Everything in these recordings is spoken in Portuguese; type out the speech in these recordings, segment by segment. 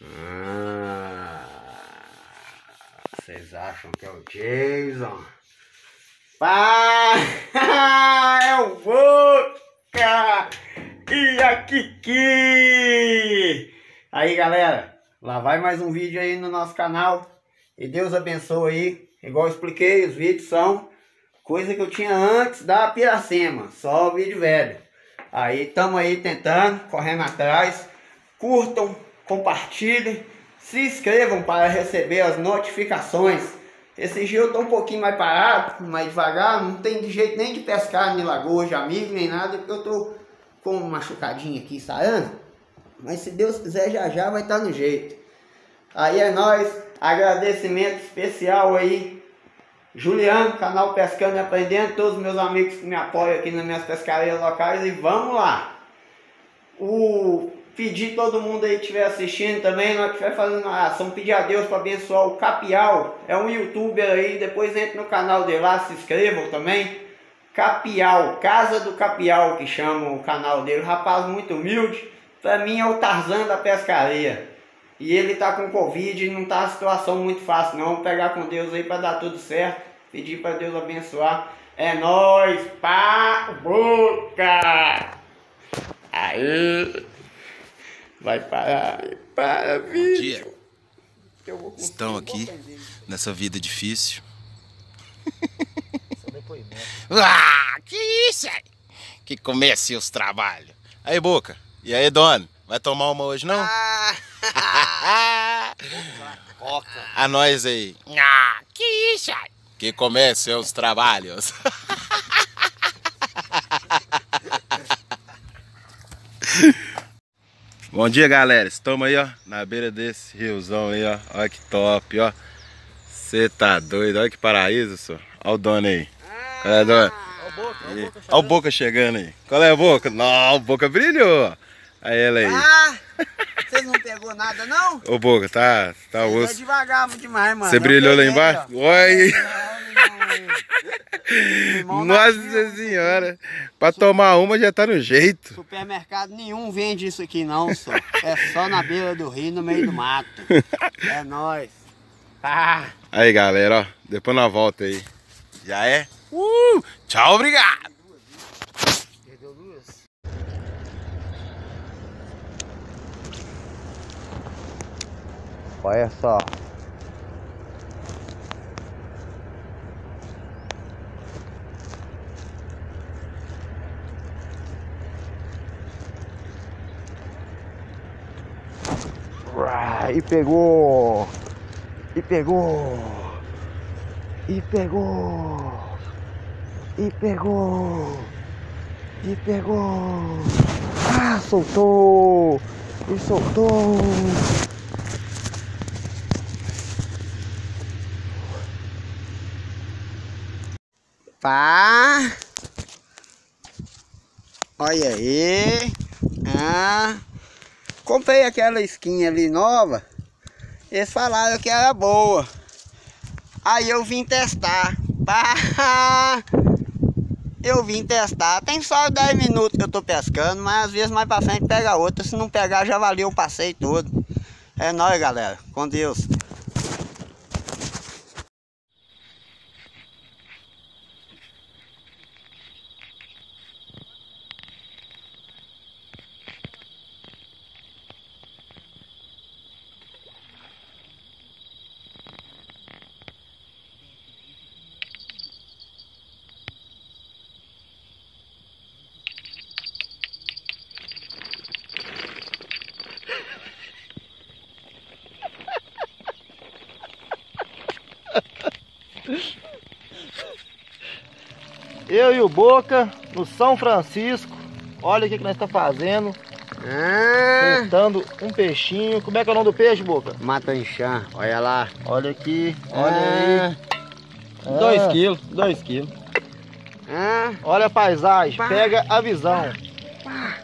Ah, vocês acham que é o Jason? Pá! É o Boca! E a Kiki! Aí galera, lá vai mais um vídeo aí no nosso canal. E Deus abençoe aí. Igual eu expliquei, os vídeos são coisa que eu tinha antes da Piracema. Só o vídeo velho. Aí estamos aí tentando, correndo atrás. Curtam, compartilhem, se inscrevam para receber as notificações. Esse dia eu tô um pouquinho mais parado, mais devagar, não tem de jeito nem de pescar nem lagoa de amigo, nem nada, porque eu tô com uma machucadinha aqui saindo. Mas se Deus quiser, já já vai estar tá no jeito. Aí é nós, agradecimento especial aí. Juliano, canal Pescando e Aprendendo, todos os meus amigos que me apoiam aqui nas minhas pescarias locais e vamos lá. O pedir todo mundo aí que estiver assistindo também, nós estiver fazendo uma ação, pedir a Deus para abençoar o Capial, é um youtuber aí, depois entre no canal dele lá, se inscrevam também. Capial, Casa do Capial, que chama o canal dele, rapaz muito humilde, para mim é o Tarzan da pescaria. E ele tá com Covid e não tá a situação muito fácil não, vamos pegar com Deus aí para dar tudo certo, pedir para Deus abençoar. É nós, pá, boca! Aí! Vai parar, para, vídeo. Bom dia. Estão aqui nessa vida difícil. ah, que isso aí? Que comece os trabalhos. Aí, Boca. E aí, Dona? Vai tomar uma hoje, não? Ah, A nós aí. Ah, que isso aí? Que comece os trabalhos. Bom dia, galera. Estamos aí, ó, na beira desse riozão aí, ó. Olha que top, ó. Você tá doido, olha que paraíso, senhor. Olha o dono aí. Qual é, dono? Olha o Boca, olha o Boca chegando aí. Qual é a Boca? Não, o Boca brilhou. Aí ela aí. Ah, vocês não pegou nada, não? Ô, Boca, tá, tá osso. Tá devagar demais, mano. Você brilhou lá embaixo? Oi! Nossa senhora, pra tomar uma já tá no jeito. Supermercado nenhum vende isso aqui não, só. É só na beira do rio, no meio do mato. É nóis. Tá. Aí, galera, ó. Depois na volta aí. Já é? Uh! Tchau, obrigado! Olha só. E pegou. E pegou. E pegou. E pegou. E pegou. Ah, soltou. E soltou. Pá. Olha aí. Ah. Comprei aquela skin ali nova. Eles falaram que era boa. Aí eu vim testar. Pá! Eu vim testar. Tem só 10 minutos que eu tô pescando, mas às vezes mais pra frente pega outra. Se não pegar, já valeu o passeio todo. É nóis, galera. Com Deus. Eu e o Boca no São Francisco. Olha o que, que nós estamos tá fazendo. Ah. Um peixinho. Como é que é o nome do peixe, Boca? Matanchã, olha lá. Olha aqui, olha ah. aí. 2 ah. quilos, 2 quilos. Ah. Olha a paisagem, Pá. pega a visão. Pá.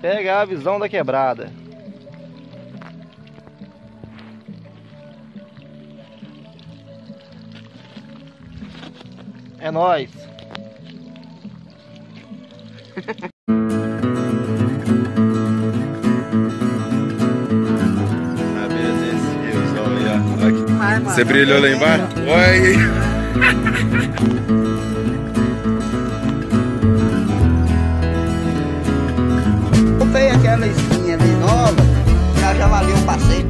Pega a visão da quebrada. É nóis. Você brilhou lá embaixo? Oi! Comprei aquela espinha bem nova, já já valeu o passeio.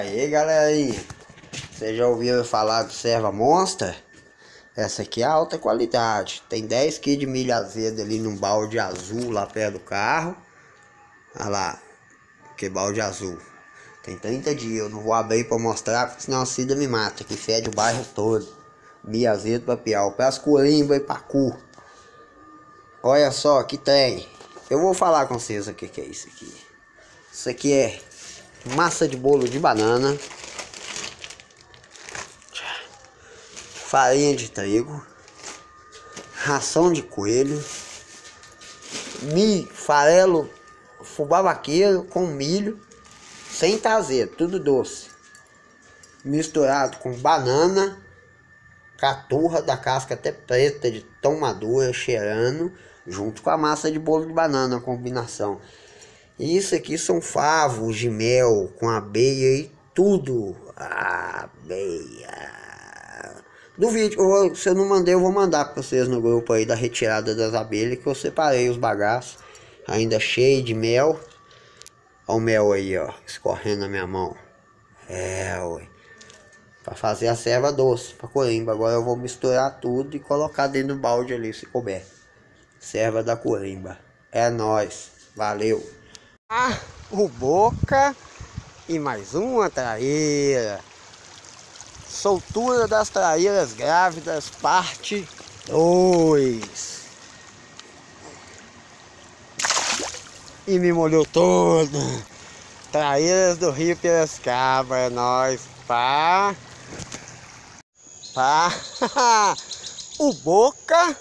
Aí, galerinha? Vocês já ouviram falar do Serva Monster? Essa aqui é alta qualidade. Tem 10 kg de milho azedo ali num balde azul lá perto do carro. Olha lá. Que balde azul. Tem 30 dias. Eu não vou abrir pra mostrar, porque senão a Cida me mata. Que fede o bairro todo. Milho azedo pra piau. Pras corimbas e pra cu. Olha só que tem. Eu vou falar com vocês o que, que é isso aqui. Isso aqui é massa de bolo de banana. Farinha de trigo. Ração de coelho. Milho, farelo, fubá vaqueiro com milho. Sem tazer, tudo doce. Misturado com banana. Caturra da casca até preta, de tão madura, cheirando. Junto com a massa de bolo de banana, a combinação. Isso aqui são favos de mel com abelha e tudo. Abelha. Do vídeo, eu se eu não mandei, eu vou mandar para vocês no grupo aí da retirada das abelhas, que eu separei os bagaços, ainda cheio de mel. Olha o mel aí, ó, escorrendo na minha mão. É, ué. Pra fazer a serva doce, pra corimba. Agora eu vou misturar tudo e colocar dentro do balde ali, se couber. Serva da corimba. É nóis. Valeu. Ah, o Boca e mais uma traíra. Soltura das traíras grávidas, parte 2. E me molhou todo. Traíras do Rio Piracicaba, é nóis. Pá. Pá. o Boca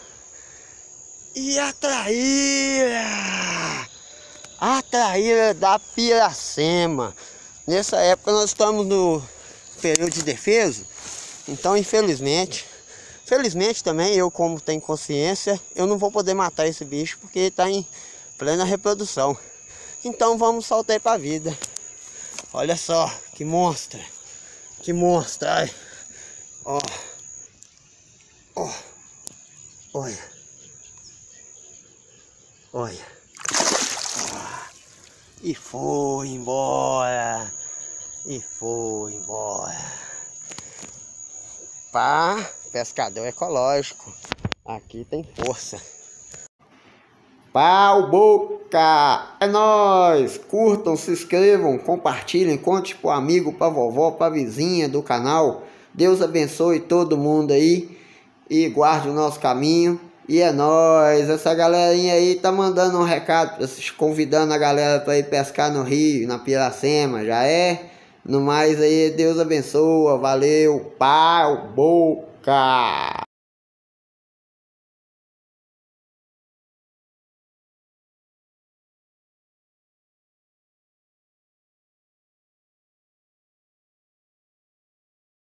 e a traíra. A traíra da Piracema. Nessa época nós estamos no período de defesa. Então, infelizmente, felizmente também, eu como tenho consciência, eu não vou poder matar esse bicho porque ele está em plena reprodução. Então vamos soltar ele para a vida. Olha só, que monstro. Que monstro, ai. Ó. Ó. Olha. Olha. E foi embora. E foi embora. Pá, pescador ecológico. Aqui tem força. Pau boca! É nóis! Curtam, se inscrevam, compartilhem, conte pro amigo, pra vovó, pra vizinha do canal. Deus abençoe todo mundo aí e guarde o nosso caminho. E é nóis! Essa galerinha aí tá mandando um recado, convidando a galera pra ir pescar no Rio, na Piracema, já é? No mais aí, Deus abençoa, valeu, pau, boca!